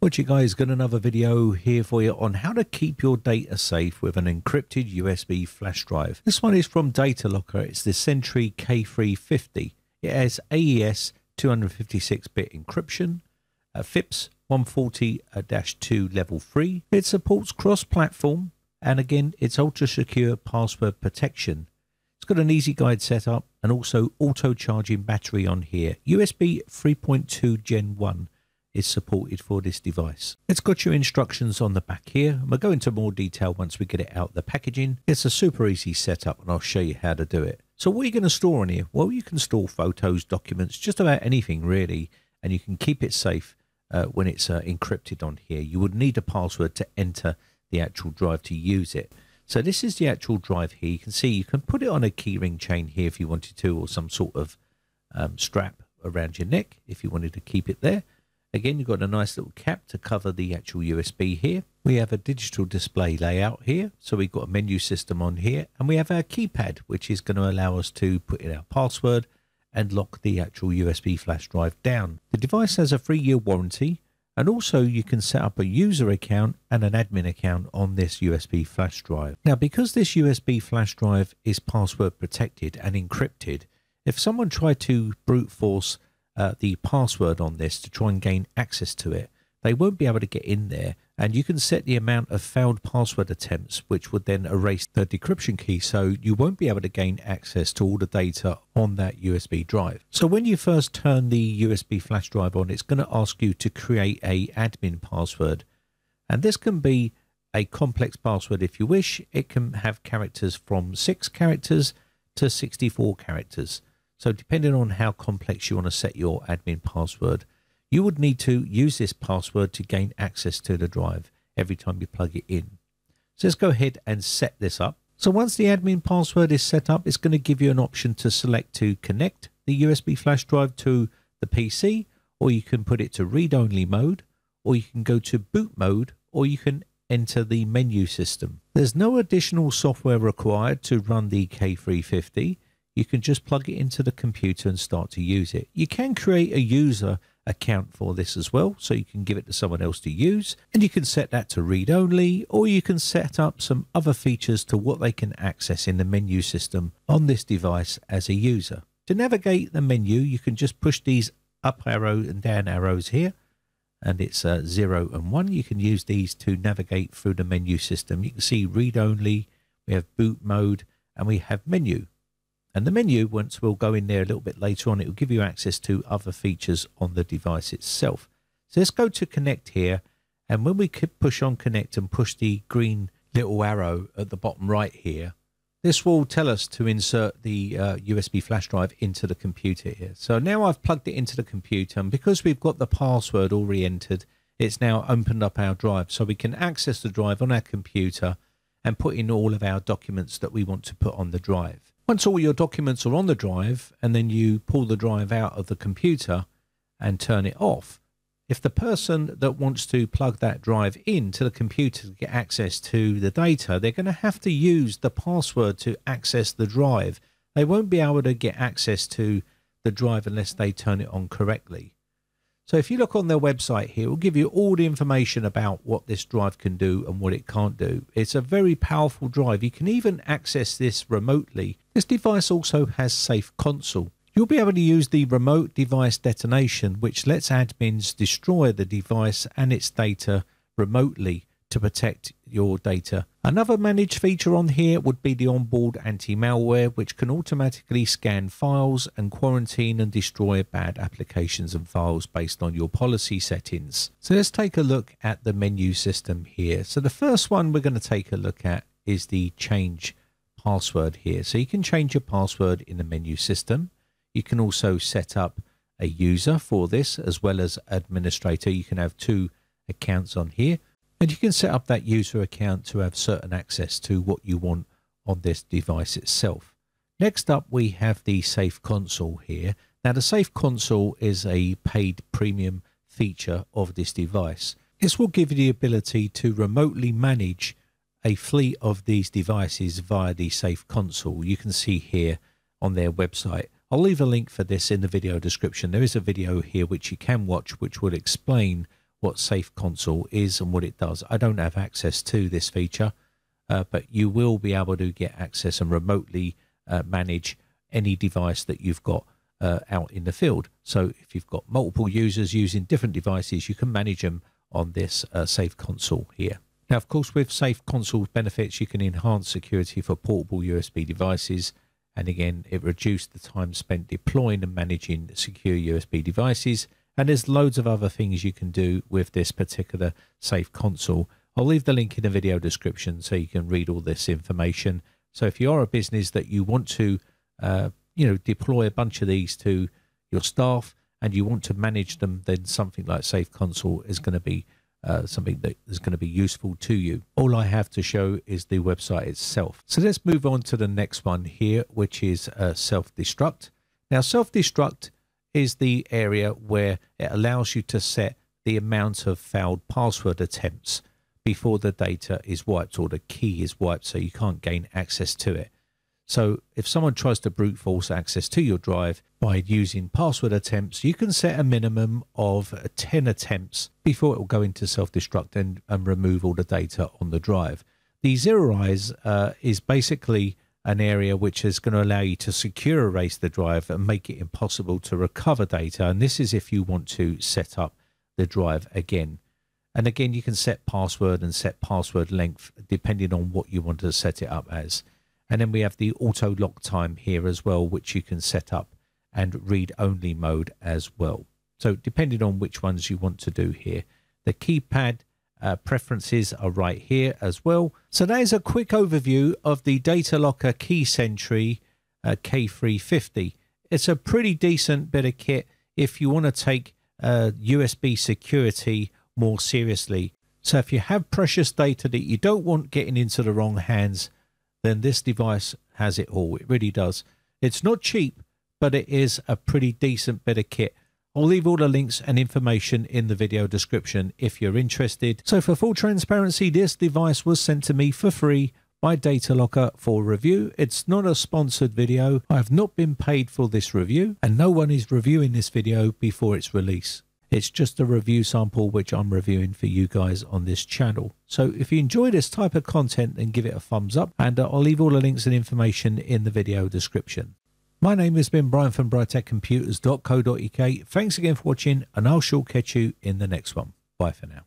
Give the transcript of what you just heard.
What you guys got another video here for you on how to keep your data safe with an encrypted USB flash drive. This one is from Data Locker. It's the Sentry K350. It has AES 256-bit encryption, uh, FIPS 140-2 level 3. It supports cross-platform and again it's ultra secure password protection. It's got an easy guide setup and also auto charging battery on here. USB 3.2 Gen 1 is supported for this device. It's got your instructions on the back here we'll go into more detail once we get it out the packaging. It's a super easy setup and I'll show you how to do it. So what are you going to store on here? Well, you can store photos, documents, just about anything really, and you can keep it safe uh, when it's uh, encrypted on here. You would need a password to enter the actual drive to use it. So this is the actual drive here. You can see you can put it on a keyring chain here if you wanted to, or some sort of um, strap around your neck if you wanted to keep it there. Again, you've got a nice little cap to cover the actual USB here. We have a digital display layout here. So we've got a menu system on here and we have our keypad, which is going to allow us to put in our password and lock the actual USB flash drive down. The device has a three year warranty and also you can set up a user account and an admin account on this USB flash drive. Now, because this USB flash drive is password protected and encrypted, if someone tried to brute force uh, the password on this to try and gain access to it, they won't be able to get in there. And you can set the amount of failed password attempts, which would then erase the decryption key. So you won't be able to gain access to all the data on that USB drive. So when you first turn the USB flash drive on, it's going to ask you to create a admin password. And this can be a complex password if you wish. It can have characters from six characters to 64 characters. So depending on how complex you want to set your admin password, you would need to use this password to gain access to the drive every time you plug it in. So let's go ahead and set this up. So once the admin password is set up, it's going to give you an option to select to connect the USB flash drive to the PC, or you can put it to read-only mode, or you can go to boot mode, or you can enter the menu system. There's no additional software required to run the K350 you can just plug it into the computer and start to use it. You can create a user account for this as well, so you can give it to someone else to use, and you can set that to read only, or you can set up some other features to what they can access in the menu system on this device as a user. To navigate the menu, you can just push these up arrow and down arrows here, and it's uh, 0 and 1. You can use these to navigate through the menu system. You can see read only, we have boot mode, and we have menu. And the menu, once we'll go in there a little bit later on, it will give you access to other features on the device itself. So let's go to connect here. And when we push on connect and push the green little arrow at the bottom right here, this will tell us to insert the uh, USB flash drive into the computer here. So now I've plugged it into the computer and because we've got the password already entered, it's now opened up our drive. So we can access the drive on our computer and put in all of our documents that we want to put on the drive. Once all your documents are on the drive and then you pull the drive out of the computer and turn it off, if the person that wants to plug that drive into the computer to get access to the data, they're going to have to use the password to access the drive. They won't be able to get access to the drive unless they turn it on correctly. So if you look on their website here, it will give you all the information about what this drive can do and what it can't do. It's a very powerful drive. You can even access this remotely. This device also has Safe Console. You'll be able to use the remote device detonation, which lets admins destroy the device and its data remotely to protect your data. Another managed feature on here would be the onboard anti-malware, which can automatically scan files and quarantine and destroy bad applications and files based on your policy settings. So let's take a look at the menu system here. So the first one we're going to take a look at is the change password here. So you can change your password in the menu system. You can also set up a user for this as well as administrator. You can have two accounts on here. And you can set up that user account to have certain access to what you want on this device itself. Next up, we have the Safe Console here. Now, the Safe Console is a paid premium feature of this device. This will give you the ability to remotely manage a fleet of these devices via the Safe Console. You can see here on their website. I'll leave a link for this in the video description. There is a video here which you can watch which will explain what Safe Console is and what it does. I don't have access to this feature, uh, but you will be able to get access and remotely uh, manage any device that you've got uh, out in the field. So if you've got multiple users using different devices, you can manage them on this uh, Safe Console here. Now, of course, with Safe Console benefits, you can enhance security for portable USB devices. And again, it reduced the time spent deploying and managing secure USB devices. And there's loads of other things you can do with this particular Safe Console. I'll leave the link in the video description so you can read all this information. So if you are a business that you want to, uh, you know, deploy a bunch of these to your staff and you want to manage them, then something like Safe Console is going to be uh, something that is going to be useful to you. All I have to show is the website itself. So let's move on to the next one here, which is uh, self-destruct. Now, self-destruct is the area where it allows you to set the amount of failed password attempts before the data is wiped or the key is wiped so you can't gain access to it. So if someone tries to brute force access to your drive by using password attempts, you can set a minimum of 10 attempts before it will go into self-destruct and, and remove all the data on the drive. The Zeroize uh, is basically an area which is going to allow you to secure erase the drive and make it impossible to recover data. And this is if you want to set up the drive again. And again, you can set password and set password length depending on what you want to set it up as. And then we have the auto lock time here as well, which you can set up and read only mode as well. So depending on which ones you want to do here. The keypad uh, preferences are right here as well. So that is a quick overview of the Data Locker KeySentry uh, K350. It's a pretty decent bit of kit if you want to take uh, USB security more seriously. So if you have precious data that you don't want getting into the wrong hands, then this device has it all. It really does. It's not cheap, but it is a pretty decent bit of kit. I'll leave all the links and information in the video description if you're interested. So for full transparency, this device was sent to me for free by Data Locker for review. It's not a sponsored video. I have not been paid for this review and no one is reviewing this video before its release. It's just a review sample which I'm reviewing for you guys on this channel. So if you enjoy this type of content, then give it a thumbs up and I'll leave all the links and information in the video description. My name has been Brian from briteccomputers.co.uk. Thanks again for watching and I'll shall catch you in the next one. Bye for now.